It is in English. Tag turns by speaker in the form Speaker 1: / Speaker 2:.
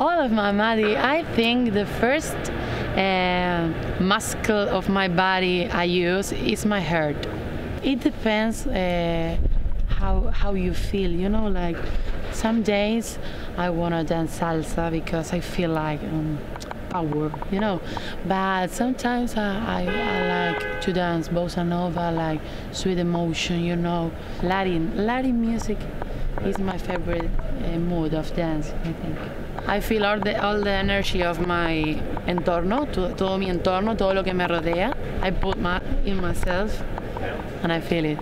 Speaker 1: all of my body. I think the first uh, muscle of my body I use is my heart. It depends uh, how how you feel. You know, like some days I wanna dance salsa because I feel like. Um, power, you know. But sometimes I, I, I, like to dance bossa nova, like sweet emotion, you know. Latin, Latin music is my favorite uh, mood of dance, I think. I feel all the, all the energy of my entorno, to, todo mi entorno, todo lo que me rodea. I put my, in myself and I feel it.